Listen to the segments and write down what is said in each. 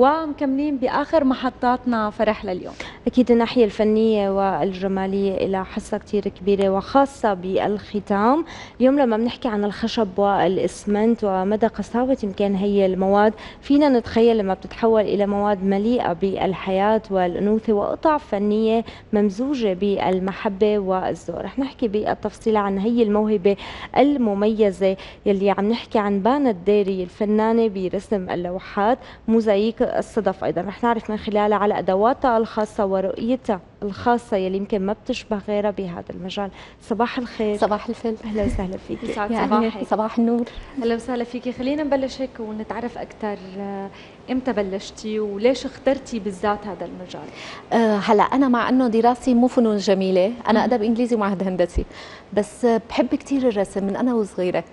ومكملين بآخر محطاتنا فرح لليوم. أكيد الناحية الفنية والجمالية لها حصة كتير كبيرة وخاصة بالختام. اليوم لما بنحكي عن الخشب والإسمنت ومدى قساوة يمكن هي المواد فينا نتخيل لما بتتحول إلى مواد مليئة بالحياة والأنوثة وقطع فنية ممزوجة بالمحبة والذوق رح نحكي بالتفصيل عن هي الموهبة المميزة يلي عم نحكي عن بانا الديري الفنانة برسم اللوحات موزاييك الصدف أيضا. رح نعرف من خلالها على أدواتها الخاصة ورؤيتها الخاصة يلي يمكن ما بتشبه غيرها بهذا المجال. صباح الخير. صباح الفل. أهلا وسهلا فيك يسعد يا صباحك. أهلا، صباح النور. أهلا وسهلا فيكي. خلينا نبلش هيك ونتعرف أكثر إمتى بلشتي وليش اخترتي بالذات هذا المجال؟ أه هلا أنا مع إنه دراستي مو فنون جميلة. أنا أدب إنجليزي ومعهد هندسي. بس بحب كثير الرسم من أنا وصغيرة.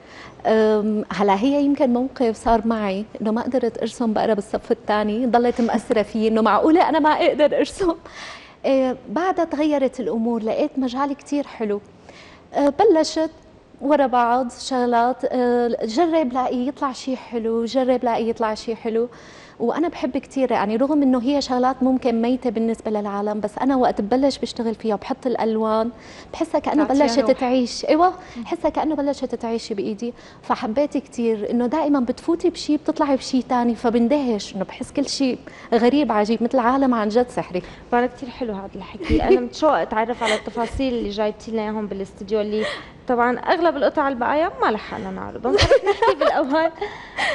هلا هي يمكن موقف صار معي إنه ما قدرت أرسم بقرا بالصف الثاني. ضلت مأثرة فيه إنه معقولة أنا ما أقدر أرسم. إيه بعدها تغيرت الأمور لقيت مجال كثير حلو. أه، بلشت ورا بعض شغلات. أه، جرب لاقي يطلع شيء حلو جرب لاقي يطلع شيء حلو. وأنا بحب كثير يعني رغم إنه هي شغلات ممكن ميتة بالنسبة للعالم بس أنا وقت ببلش بشتغل فيها وبحط الألوان بحسها كأنه بلشت روح. تعيش. إيوه بحسها كأنه بلشت تعيش بإيدي. فحبيت كثير إنه دائما بتفوتي بشيء بتطلعي بشيء ثاني فبندهش إنه بحس كل شيء غريب عجيب مثل عالم عن جد سحري. فأنا كتير حلو هذا الحكي. أنا متشوقة أتعرف على التفاصيل اللي جايبتي لنا إياهم بالاستديو اللي طبعا أغلب القطع البقايا ما لحقنا نعرضهم. رح نحكي بالأول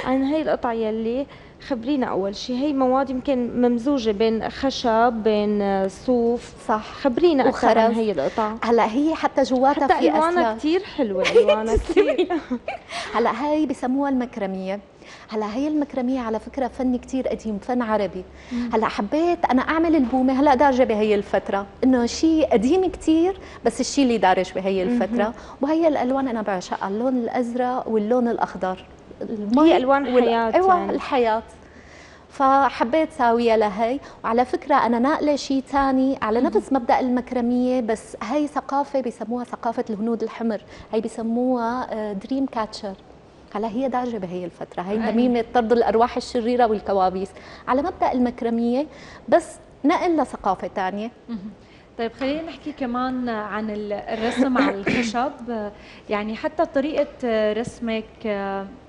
عن هي القطع يلي خبرينا أول شيء. هي مواد يمكن ممزوجة بين خشب بين صوف صح. خبرينا أكثر عن. هي القطع هلا هي حتى جواتها حتى في ألوانها أسلاك كتير حلوة ألوانها كتير. هلا هاي بسموها المكرمية. هلا هي المكرمية على فكرة فن كتير قديم فن عربي. هلا حبيت أنا أعمل البومة. هلا دارجه بهي الفترة. إنه شيء قديم كتير بس الشيء اللي دارج بهي الفترة. وهي الألوان أنا بعشقها اللون الأزرق واللون الأخضر. المي هي ألوان وال- حياة أيوه يعني. الحياة. فحبيت ساويها لهي. وعلى فكرة أنا ناقلة شيء ثاني على نفس مبدأ المكرمية بس هي ثقافة بيسموها ثقافة الهنود الحمر. هي بيسموها dream catcher هلا هي دارجة بهي الفترة. هي تميمة طرد الأرواح الشريرة والكوابيس. على مبدأ المكرمية بس نقل لثقافة ثانية طيب خلينا نحكي كمان عن ال- الرسم على الخشب. يعني حتى طريقة رسمك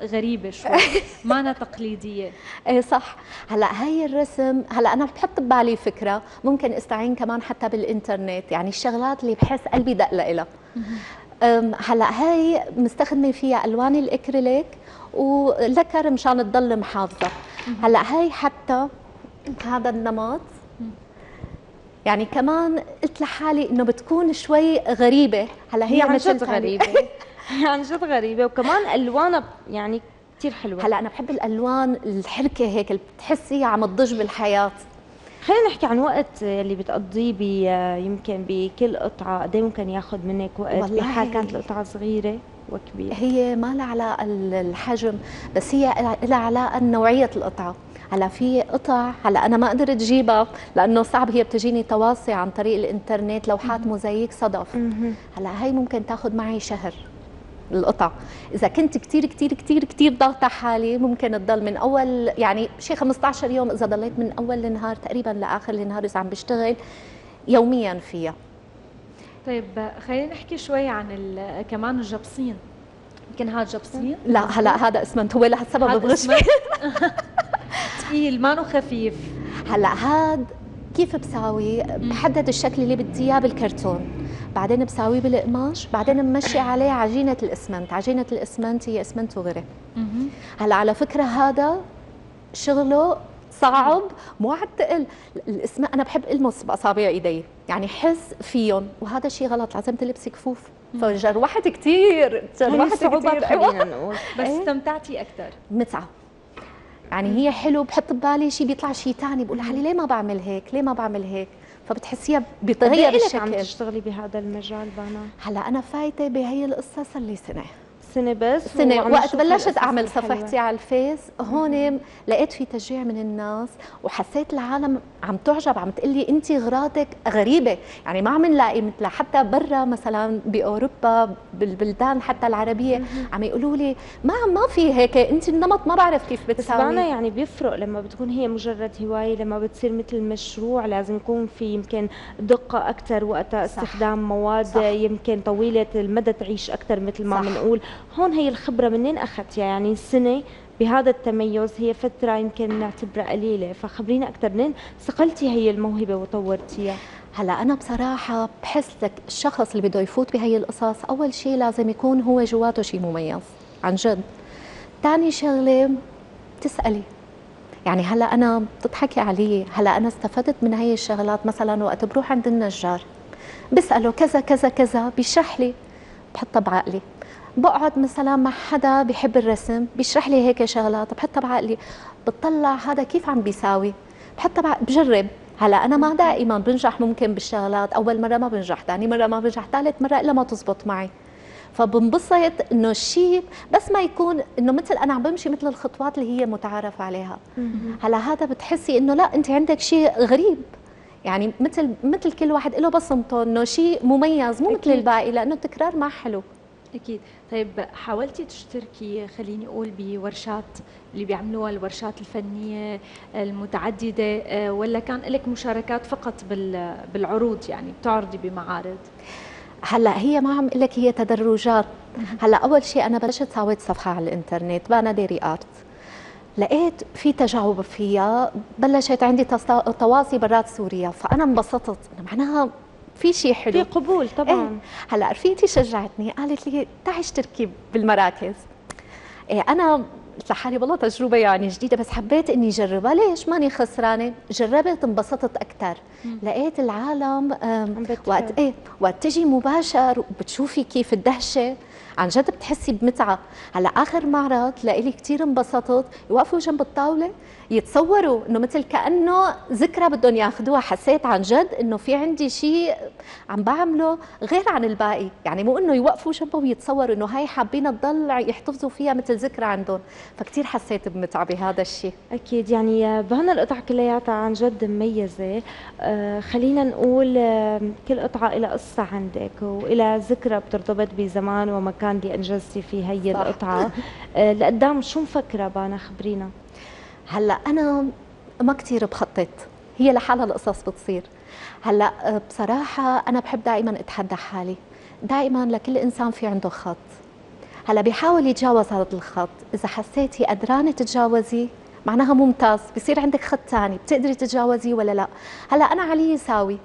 غريبة شوي مانا تقليدية؟ إيه صح. هلا هاي الرسم هلا أنا بحط ببالي فكرة ممكن استعين كمان حتى بالإنترنت يعني الشغلات اللي بحس قلبي دق لها هلا هاي مستخدمة فيها ألوان الأكريليك ولكر مشان تضل محافظة. هلا هاي حتى هذا النمط يعني كمان قلت لحالي إنه بتكون شوي غريبة. هلا هي, هي عن جد. غريبة. هي عن جد غريبة. وكمان ألوانها يعني كتير حلوة. هلا أنا بحب الألوان الحركة هيك اللي بتحسيها عم تضج بالحياة. خلينا نحكي عن وقت اللي بتقضيه بي يمكن بكل قطعة. قد إيه ممكن ياخذ منك وقت؟ والله. بحال كانت القطعة صغيرة وكبيرة. هي ما لها علاقة ال- الحجم بس هي لها علاقة نوعية القطعة. هلا في قطع هلا أنا ما قدرت اجيبها لأنه صعب هي بتجيني تواصي عن طريق الإنترنت لوحات موزاييك صدف. هلا هي ممكن تاخذ معي شهر القطع. إذا كنت كتير كتير كتير كتير ضاغطة حالي ممكن تضل من أول يعني شي 15 يوم إذا ضليت من أول النهار تقريبا لآخر النهار إذا عم بشتغل يوميا فيها. طيب خلينا نحكي شوي عن كمان الجبصين يمكن هذا جبصين لا هلا هذا اسمنت هو لهالسبب بغش اسمه. ثقيل مانو خفيف هلا هاد كيف بساوي؟ بحدد الشكل اللي بدي إياه بالكرتون. بعدين بساويه بالقماش بعدين بمشي عليه عجينه الاسمنت. عجينه الاسمنت هي اسمنت وغيره مهم. هلا على فكرة هذا شغله صعب مو على التقل الاسم أنا بحب ألمس بأصابع إيدي. يعني حس فيهم. وهذا شيء غلط لازم تلبسي كفوف. فجروحت كثير جروحت كثير بس إيه. استمتعتي أكثر متعة. يعني هي حلو بحط ببالي شيء بيطلع شيء ثاني بقول لحالي ليه ما بعمل هيك؟ ليه ما بعمل هيك؟ فبتحسيها قد بيتغير إيه لك عم الشكل تشتغلي بهذا المجال بانا؟ هلا أنا فايتة بهي القصة صار لي سنة. سنه بس سنه وقت بلشت أعمل. صفحتي على الفيس هون لقيت في تشجيع من الناس وحسيت العالم عم تعجب عم تقلي انت أغراضك غريبة يعني ما عم نلاقي مثلها حتى برا مثلا بأوروبا بالبلدان حتى العربية عم يقولوا لي ما ما في هيك انت النمط ما بعرف كيف بس بتساوي معنا يعني بيفرق لما بتكون هي مجرد هواية لما بتصير مثل مشروع لازم يكون في يمكن دقة أكثر وقتها. استخدام مواد صح. يمكن طويلة المدى تعيش أكثر مثل ما. بنقول هون هي الخبرة منين أخذتيها يعني سنة بهذا التميز هي فترة يمكن نعتبرها قليلة فخبرينا أكثر منين صقلتي هي الموهبة وطورتيها؟ هلا أنا بصراحة بحس لك الشخص اللي بده يفوت بهي القصص أول شيء لازم يكون هو جواته شيء مميز عن جد. ثاني شغلة تسالي يعني هلا أنا بتضحكي علي هلا أنا استفدت من هي الشغلات مثلا وقت بروح عند النجار. بسأله كذا كذا كذا بيشرح لي بحطها بعقلي. بقعد مثلا مع حدا بحب الرسم بيشرح لي هيك شغلات بحطها بعقلي بتطلع هذا كيف عم بيساوي. بحطها بجرب. هلأ أنا ما دائما بنجح ممكن بالشغلات. أول مرة ما بنجح ثاني مرة ما بنجح ثالث مرة إلا ما تزبط معي. فبنبسط إنه الشيء بس ما يكون إنه مثل أنا عم بمشي مثل الخطوات اللي هي متعارف عليها. هلأ هذا بتحسي إنه لا أنت عندك شيء غريب. يعني مثل مثل كل واحد له بصمته إنه شيء مميز مو مثل. الباقي لأنه التكرار ما حلو. أكيد. طيب حاولتي تشتركي خليني أقول بورشات اللي بيعملوها الورشات الفنية المتعددة آه، ولا كان لك مشاركات فقط بال- بالعروض؟ يعني بتعرضي بمعارض. هلأ هي ما عم أقول لك هي تدرجات. هلأ أول شيء أنا بلشت سويت صفحة على الإنترنت بانا ديري ارت لقيت في تجاوب فيها بلشت عندي تواصي برات سوريا فأنا انبسطت. معناها في شيء حلو. في قبول طبعا. إيه. هلا رفيقتي شجعتني؟ قالت لي تعي اشتركي بالمراكز. إيه أنا قلت لحالي والله تجربة يعني جديدة بس حبيت إني أجربها. ليش؟ ماني خسرانة. جربت انبسطت أكثر لقيت العالم. وقت إيه وقت تجي مباشر وبتشوفي كيف الدهشة. عن جد بتحسي بمتعة. هلا آخر معرض لإلي كثير انبسطت يوقفوا جنب الطاولة يتصوروا إنه مثل كأنه ذكرى بدهم ياخذوها حسيت عن جد إنه في عندي شيء عم بعمله غير عن الباقي. يعني مو إنه يوقفوا جنبه ويتصوروا إنه هاي حابين تضل يحتفظوا فيها مثل ذكرى عندهم. فكتير حسيت بمتعة بهذا الشيء أكيد. يعني بهنا القطع كلياتها عن جد مميزة. آه خلينا نقول آه كل قطعة لها قصة عندك وإلى ذكرى بترتبط بزمان ومكان اللي أنجزتي فيه هي صح. القطعة. آه لقدام شو مفكرة بانا خبرينا؟ هلا أنا ما كثير بخطط. هي لحالها القصص بتصير. هلا أه، بصراحة أنا بحب دائما أتحدى حالي. دائما لكل إنسان في عنده خط. هلا بيحاول يتجاوز هذا الخط. إذا حسيتي قدرانة تتجاوزي معناها ممتاز. بصير عندك خط ثاني بتقدري تتجاوزيه ولا لا؟ هلا أنا علي يساوي.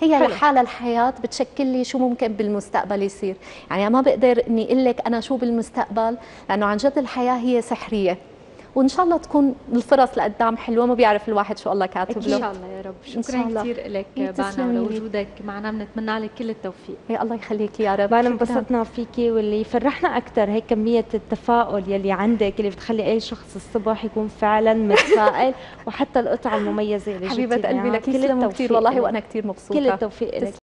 هي حلو. لحالها الحياة بتشكل لي شو ممكن بالمستقبل يصير يعني ما بقدر إني أقول لك أنا شو بالمستقبل لأنه عن جد الحياة هي سحرية وإن شاء الله تكون الفرص لقدام حلوة ما بيعرف الواحد شو الله كاتب إن له شاء الله يا رب شكرا شاء الله. كثير لك إيه، بانا. ولوجودك معنا بنتمنى لك كل التوفيق يا الله يخليك يا رب بانا. انبسطنا فيكي واللي فرحنا أكثر هيك كمية التفاؤل يلي عندك اللي بتخلي أي شخص الصبح يكون فعلا متفائل وحتى القطعة المميزة اللي حبيبة. قلبي لك كل التوفيق كثير والله. وأنا كثير مبسوطة كل التوفيق لك